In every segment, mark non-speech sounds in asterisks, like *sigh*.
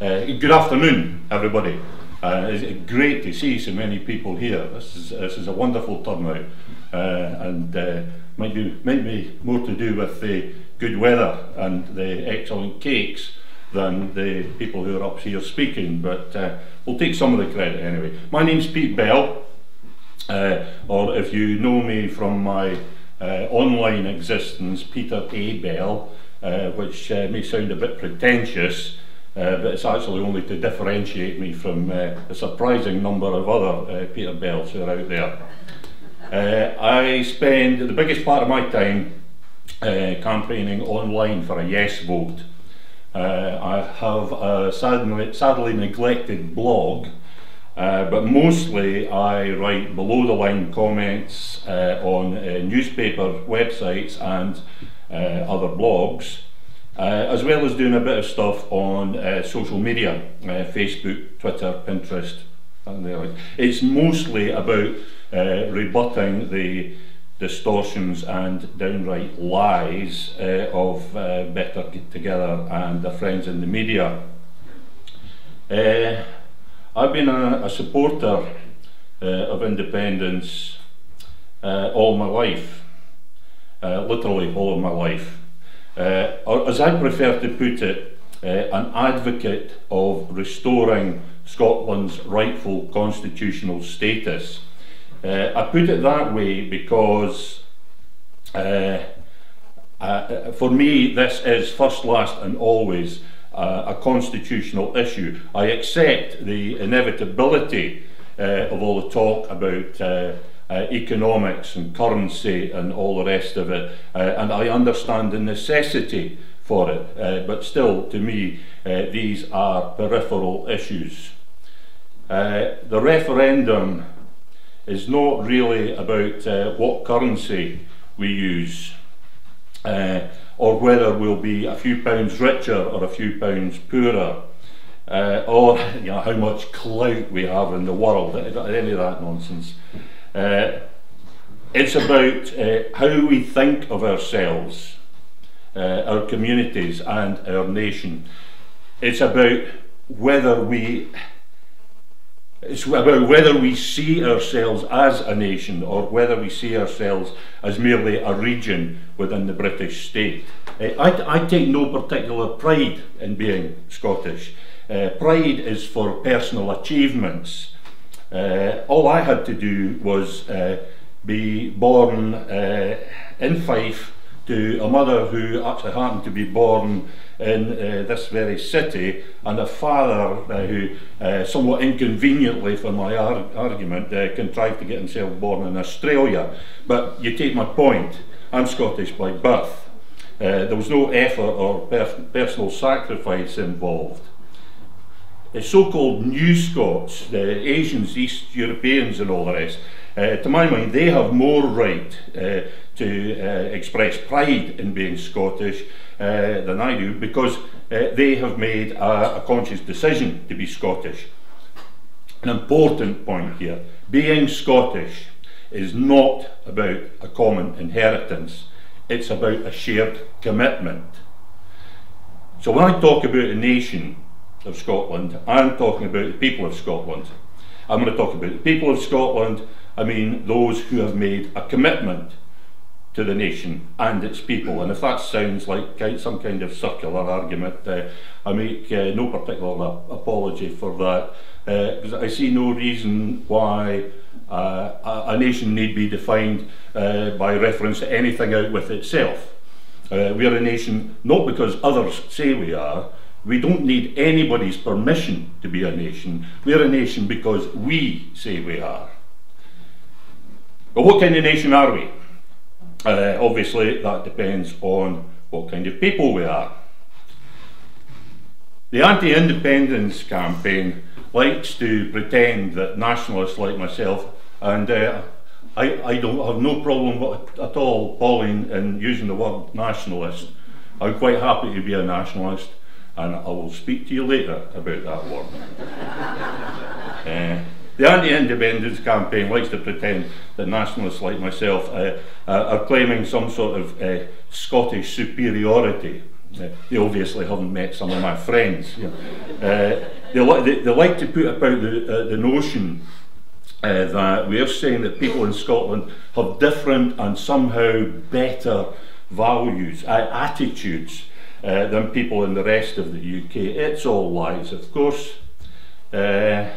Uh, good afternoon, everybody. Uh, it's great to see so many people here. This is, this is a wonderful turnout uh, and uh, might, be, might be more to do with the good weather and the excellent cakes than the people who are up here speaking, but uh, we'll take some of the credit anyway. My name's Pete Bell, uh, or if you know me from my uh, online existence, Peter A. Bell, uh, which may sound a bit pretentious, but it's actually only to differentiate me from uh, a surprising number of other uh, Peter Bells who are out there. Uh, I spend the biggest part of my time uh, campaigning online for a yes vote. Uh, I have a sadly, sadly neglected blog, uh, but mostly I write below the line comments uh, on uh, newspaper websites and uh, other blogs, uh, as well as doing a bit of stuff on uh, social media, uh, Facebook, Twitter, Pinterest, and the. It's mostly about uh, rebutting the distortions and downright lies uh, of uh, Better Get Together and their friends in the media. I've been a, a supporter of independence all my life, literally all of my life. Uh, or as I prefer to put it, uh, an advocate of restoring Scotland's rightful constitutional status. Uh, I put it that way because uh, uh, for me this is first, last and always uh, a constitutional issue. I accept the inevitability uh, of all the talk about uh, economics and currency and all the rest of it, uh, and I understand the necessity for it, uh, but still, to me, uh, these are peripheral issues. Uh, the referendum is not really about uh, what currency we use. Or whether we'll be a few pounds richer or a few pounds poorer, or *laughs* you know, how much clout we have in the world, any of that nonsense. Uh, it's about uh, how we think of ourselves, uh, our communities and our nation. It's about whether we it's about whether we see ourselves as a nation or whether we see ourselves as merely a region within the British state. Uh, I, I take no particular pride in being Scottish. Uh, pride is for personal achievements. Uh, all I had to do was uh, be born uh, in Fife to a mother who actually happened to be born in uh, this very city and a father uh, who, uh, somewhat inconveniently for my ar argument, contrived to get himself born in Australia. But you take my point, I'm Scottish by birth. There was no effort or per personal sacrifice involved. The so-called New Scots, the Asians, East Europeans and all the rest, uh, to my mind, they have more right uh, to uh, express pride in being Scottish uh, than I do because uh, they have made a, a conscious decision to be Scottish. An important point here, being Scottish is not about a common inheritance, it's about a shared commitment. So when I talk about a nation of Scotland, I'm talking about the people of Scotland. I'm going to talk about the people of Scotland, I mean those who have made a commitment to the nation and its people. And if that sounds like some kind of circular argument, uh, I make uh, no particular apology for that, because uh, I see no reason why a, a nation need be defined by reference to anything out with itself. We are a nation not because others say we are, we don't need anybody's permission to be a nation. We are a nation because we say we are. But what kind of nation are we? Uh, obviously, that depends on what kind of people we are. The anti-independence campaign likes to pretend that nationalists like myself, and uh, I, I don't have no problem at all, Pauline, in using the word nationalist. I'm quite happy to be a nationalist, and I will speak to you later about that word. uh, *laughs* the anti-independence campaign likes to pretend that nationalists like myself uh, are claiming some sort of uh, Scottish superiority Uh, they obviously haven't met some of my friends. You know. they, li they, they, like to put about the, uh, the notion uh, that we're saying that people in Scotland have different and somehow better values, uh, attitudes uh, than people in the rest of the UK. It's all lies, of course. Uh,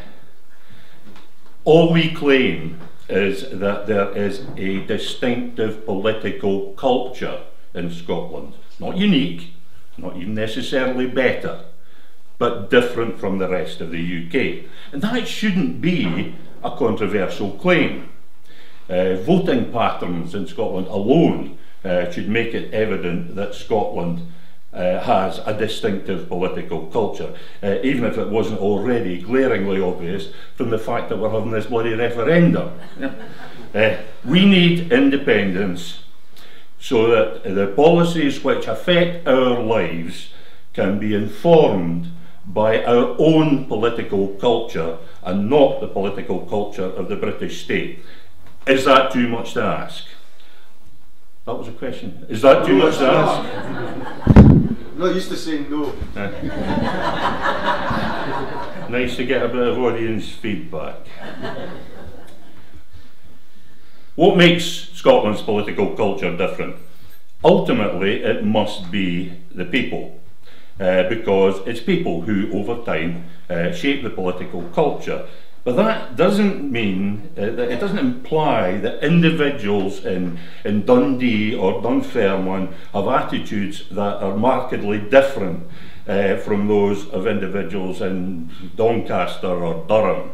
all we claim is that there is a distinctive political culture in Scotland. Not unique, not even necessarily better, but different from the rest of the UK. And that shouldn't be a controversial claim. Uh, voting patterns in Scotland alone uh, should make it evident that Scotland uh, has a distinctive political culture, uh, even if it wasn't already glaringly obvious from the fact that we're having this bloody referendum. uh, we need independence so that the policies which affect our lives can be informed by our own political culture and not the political culture of the British state. Is that too much to ask? That was a question. Is that too much to ask? *laughs* Not used to saying no. nice to get a bit of audience feedback. What makes Scotland's political culture different? Ultimately, it must be the people. Uh, because it's people who, over time, uh, shape the political culture. But that doesn't mean, uh, it doesn't imply that individuals in, in Dundee or Dunfermline have attitudes that are markedly different uh, from those of individuals in Doncaster or Durham.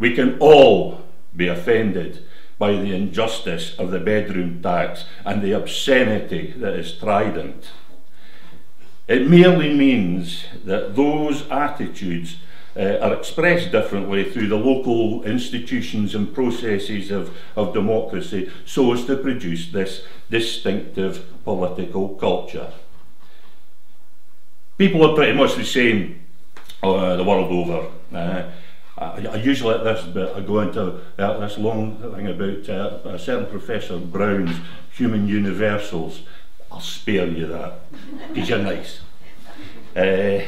We can all be offended by the injustice of the bedroom tax and the obscenity that is Trident. It merely means that those attitudes uh, are expressed differently through the local institutions and processes of, of democracy so as to produce this distinctive political culture. People are pretty much the same uh, the world over. Uh, I, I usually at this bit I go into uh, this long thing about uh, a certain Professor Brown's Human Universals. I'll spare you that because you're nice. Uh,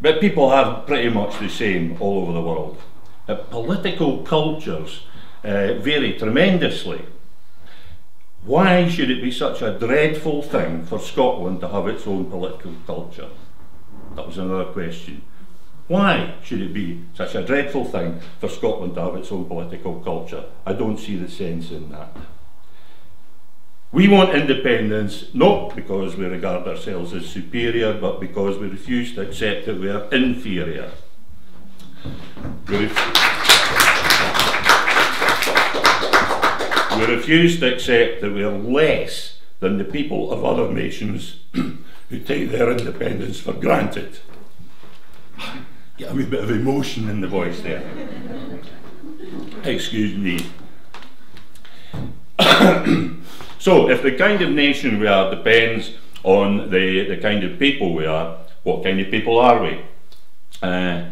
but people have pretty much the same all over the world. Uh, political cultures uh, vary tremendously. Why should it be such a dreadful thing for Scotland to have its own political culture? That was another question. Why should it be such a dreadful thing for Scotland to have its own political culture? I don't see the sense in that. We want independence not because we regard ourselves as superior, but because we refuse to accept that we are inferior. We, ref we refuse to accept that we are less than the people of other nations *clears throat* who take their independence for granted. Get a wee bit of emotion in the voice there. Excuse me. *clears throat* So if the kind of nation we are depends on the, the kind of people we are, what kind of people are we? Uh,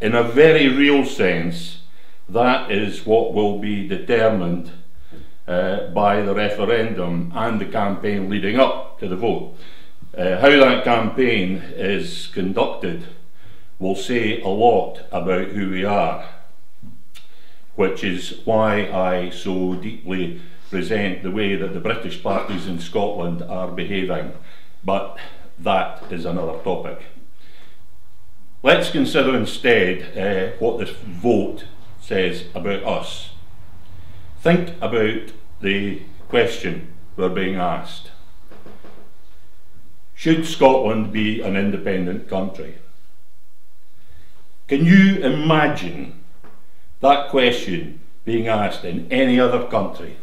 in a very real sense, that is what will be determined uh, by the referendum and the campaign leading up to the vote. Uh, how that campaign is conducted will say a lot about who we are, which is why I so deeply present the way that the British parties in Scotland are behaving, but that is another topic. Let's consider instead uh, what this vote says about us. Think about the question we're being asked. Should Scotland be an independent country? Can you imagine that question being asked in any other country?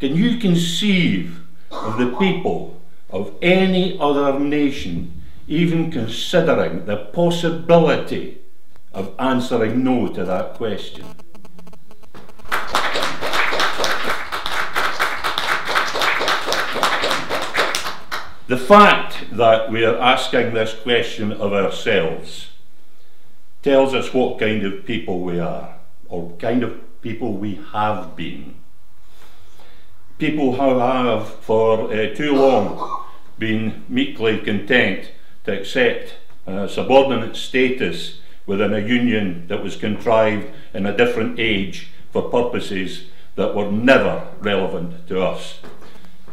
Can you conceive of the people of any other nation even considering the possibility of answering no to that question? The fact that we are asking this question of ourselves tells us what kind of people we are, or kind of people we have been. People who have for uh, too long been meekly content to accept uh, subordinate status within a union that was contrived in a different age for purposes that were never relevant to us.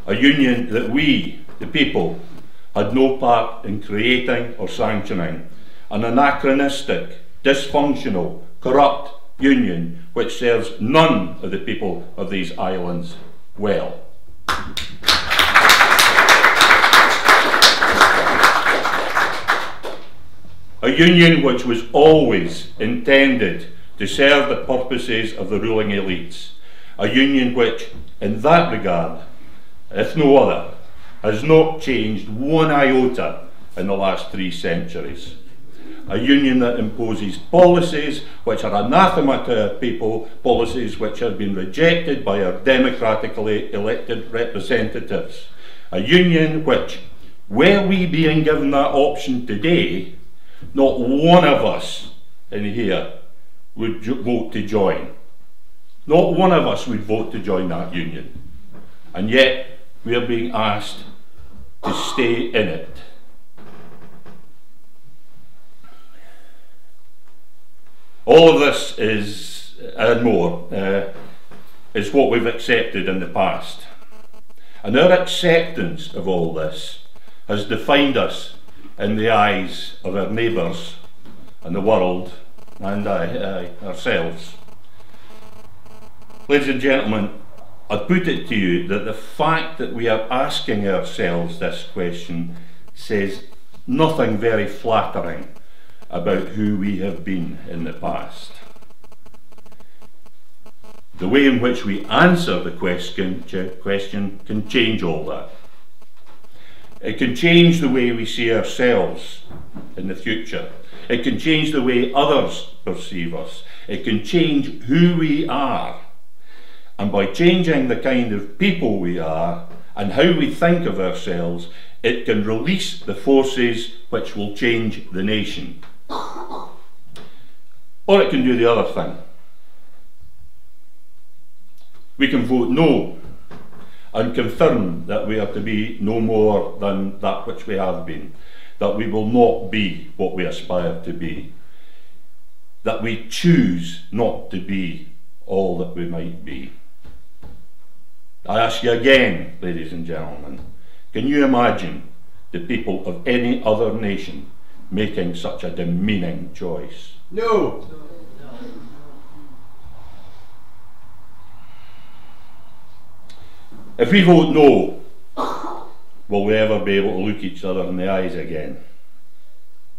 A union that we, the people, had no part in creating or sanctioning. An anachronistic, dysfunctional, corrupt union which serves none of the people of these islands well. A union which was always intended to serve the purposes of the ruling elites. A union which, in that regard, if no other, has not changed one iota in the last three centuries. A union that imposes policies which are anathema to our people, policies which have been rejected by our democratically elected representatives. A union which, were we being given that option today, not one of us in here would vote to join. Not one of us would vote to join that union. And yet, we are being asked to stay in it. All of this is, and more, uh, is what we've accepted in the past. And our acceptance of all this has defined us in the eyes of our neighbours and the world and I, I, ourselves. Ladies and gentlemen, I put it to you that the fact that we are asking ourselves this question says nothing very flattering about who we have been in the past. The way in which we answer the question, question can change all that. It can change the way we see ourselves in the future. It can change the way others perceive us. It can change who we are. And by changing the kind of people we are and how we think of ourselves, it can release the forces which will change the nation. Or it can do the other thing. We can vote no and confirm that we are to be no more than that which we have been, that we will not be what we aspire to be, that we choose not to be all that we might be. I ask you again, ladies and gentlemen, can you imagine the people of any other nation making such a demeaning choice? No. If we vote no, will we ever be able to look each other in the eyes again?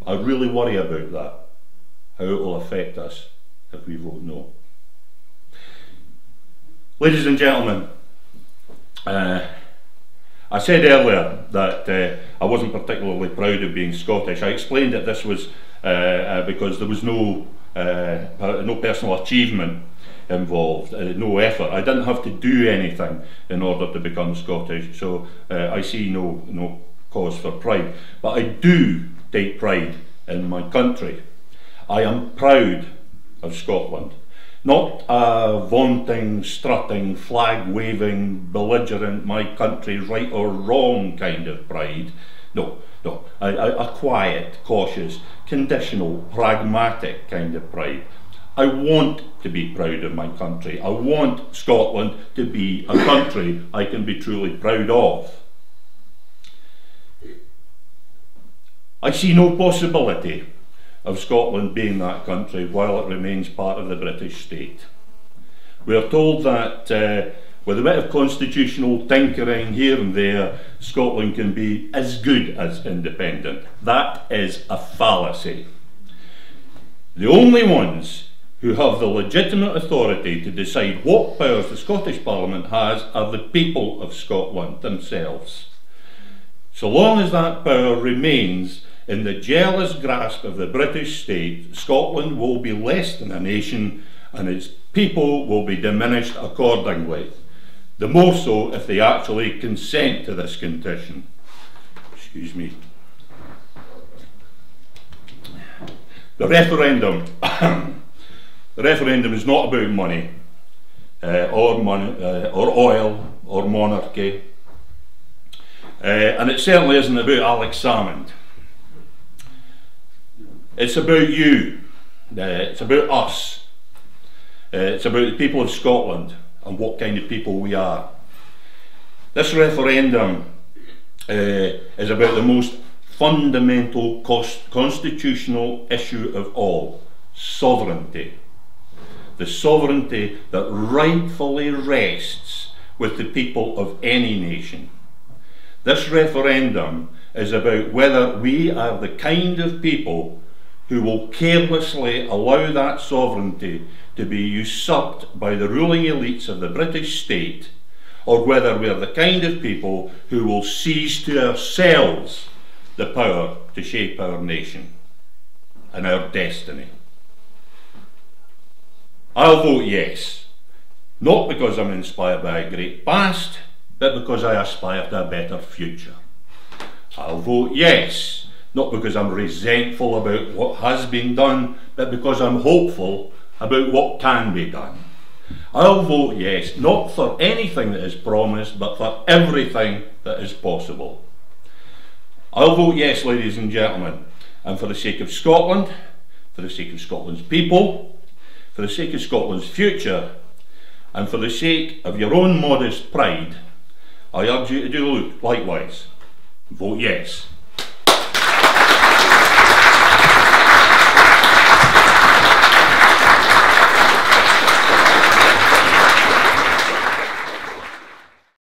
I really worry about that, how it will affect us if we vote no. Ladies and gentlemen, uh, I said earlier that uh, I wasn't particularly proud of being Scottish. I explained that this was because there was no, uh, no personal achievement involved, uh, no effort. I didn't have to do anything in order to become Scottish, so uh, I see no, no cause for pride. But I do take pride in my country. I am proud of Scotland. Not a vaunting, strutting, flag waving, belligerent, my country's right or wrong kind of pride. No, no, a, a, a quiet, cautious, conditional, pragmatic kind of pride. I want to be proud of my country. I want Scotland to be a country I can be truly proud of. I see no possibility of Scotland being that country while it remains part of the British state. We are told that uh, with a bit of constitutional tinkering here and there, Scotland can be as good as independent. That is a fallacy. The only ones who have the legitimate authority to decide what powers the Scottish Parliament has are the people of Scotland themselves. So long as that power remains in the jealous grasp of the British state, Scotland will be less than a nation and its people will be diminished accordingly. The more so if they actually consent to this condition. Excuse me. The referendum. *coughs* the referendum is not about money, uh, or money, uh, or oil, or monarchy. Uh, and it certainly isn't about Alex Salmond. It's about you. Uh, it's about us. Uh, it's about the people of Scotland and what kind of people we are. This referendum uh, is about the most fundamental constitutional issue of all sovereignty. The sovereignty that rightfully rests with the people of any nation. This referendum is about whether we are the kind of people who will carelessly allow that sovereignty to be usurped by the ruling elites of the British state, or whether we are the kind of people who will seize to ourselves the power to shape our nation and our destiny. I'll vote yes, not because I'm inspired by a great past, but because I aspire to a better future. I'll vote yes, not because I'm resentful about what has been done, but because I'm hopeful about what can be done. I'll vote yes, not for anything that is promised, but for everything that is possible. I'll vote yes, ladies and gentlemen, and for the sake of Scotland, for the sake of Scotland's people, for the sake of Scotland's future, and for the sake of your own modest pride, I urge you to do likewise. Vote yes.